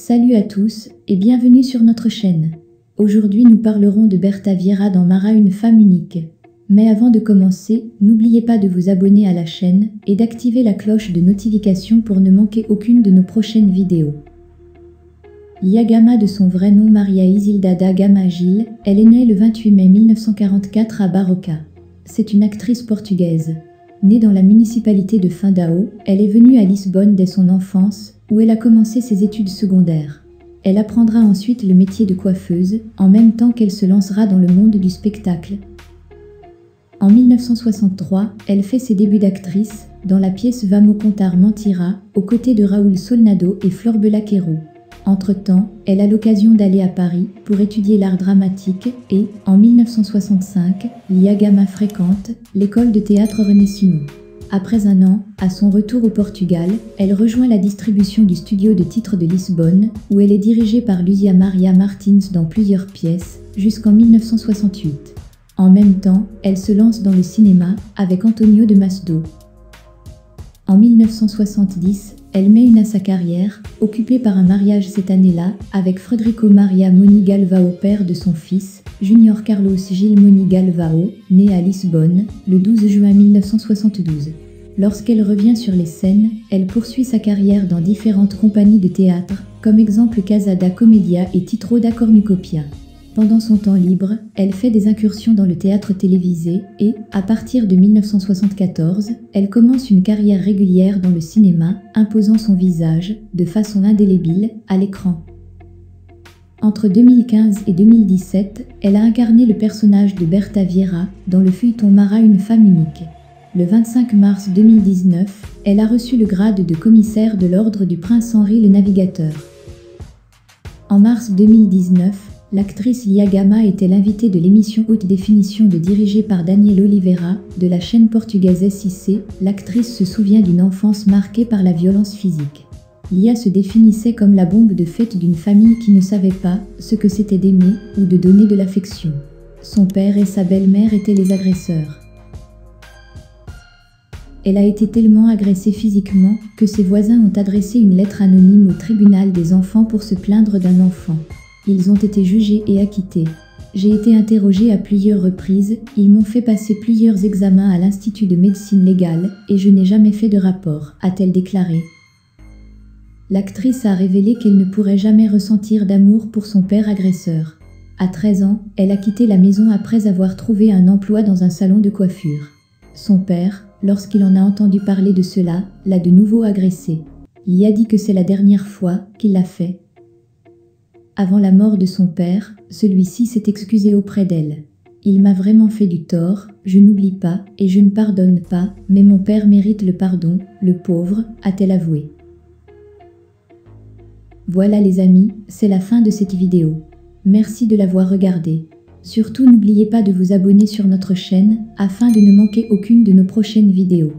Salut à tous et bienvenue sur notre chaîne. Aujourd'hui nous parlerons de Berta Vieira dans Mara une femme unique. Mais avant de commencer, n'oubliez pas de vous abonner à la chaîne et d'activer la cloche de notification pour ne manquer aucune de nos prochaines vidéos. Yagama de son vrai nom Maria Isilda da Gama Gil, elle est née le 28 mai 1944 à Barroca. C'est une actrice portugaise. Née dans la municipalité de Fundao, elle est venue à Lisbonne dès son enfance, où elle a commencé ses études secondaires. Elle apprendra ensuite le métier de coiffeuse, en même temps qu'elle se lancera dans le monde du spectacle. En 1963, elle fait ses débuts d'actrice dans la pièce Vamos contar mentira, aux côtés de Raoul Solnado et Flor Belaquero. Entre-temps, elle a l'occasion d'aller à Paris pour étudier l'art dramatique et, en 1965, Liagama fréquente l'école de théâtre René Simon. Après un an, à son retour au Portugal, elle rejoint la distribution du studio de titres de Lisbonne, où elle est dirigée par Luzia Maria Martins dans plusieurs pièces, jusqu'en 1968. En même temps, elle se lance dans le cinéma avec Antonio de Masdo. En 1970, elle met une à sa carrière, occupée par un mariage cette année-là avec Frederico Maria Moni Galvao, père de son fils, Junior Carlos Gil Moni Galvao, né à Lisbonne le 12 juin 1972. Lorsqu'elle revient sur les scènes, elle poursuit sa carrière dans différentes compagnies de théâtre, comme exemple Casa da Comédia et Titro da Cornucopia. Pendant son temps libre, elle fait des incursions dans le théâtre télévisé et, à partir de 1974, elle commence une carrière régulière dans le cinéma, imposant son visage, de façon indélébile, à l'écran. Entre 2015 et 2017, elle a incarné le personnage de Berta Vieira dans le feuilleton Mara Une femme unique. Le 25 mars 2019, elle a reçu le grade de commissaire de l'Ordre du Prince Henri le Navigateur. En mars 2019, L'actrice Yagama était l'invitée de l'émission Haute Définition de dirigée par Daniel Oliveira de la chaîne portugaise SIC. L'actrice se souvient d'une enfance marquée par la violence physique. Lia se définissait comme la bombe de fête d'une famille qui ne savait pas ce que c'était d'aimer ou de donner de l'affection. Son père et sa belle-mère étaient les agresseurs. Elle a été tellement agressée physiquement que ses voisins ont adressé une lettre anonyme au tribunal des enfants pour se plaindre d'un enfant. Ils ont été jugés et acquittés. J'ai été interrogée à plusieurs reprises, ils m'ont fait passer plusieurs examens à l'Institut de médecine légale et je n'ai jamais fait de rapport, a-t-elle déclaré. L'actrice a révélé qu'elle ne pourrait jamais ressentir d'amour pour son père agresseur. À 13 ans, elle a quitté la maison après avoir trouvé un emploi dans un salon de coiffure. Son père, lorsqu'il en a entendu parler de cela, l'a de nouveau agressée. Il a dit que c'est la dernière fois qu'il l'a fait, avant la mort de son père, celui-ci s'est excusé auprès d'elle. Il m'a vraiment fait du tort, je n'oublie pas et je ne pardonne pas, mais mon père mérite le pardon, le pauvre, a-t-elle avoué. Voilà les amis, c'est la fin de cette vidéo. Merci de l'avoir regardée. Surtout n'oubliez pas de vous abonner sur notre chaîne afin de ne manquer aucune de nos prochaines vidéos.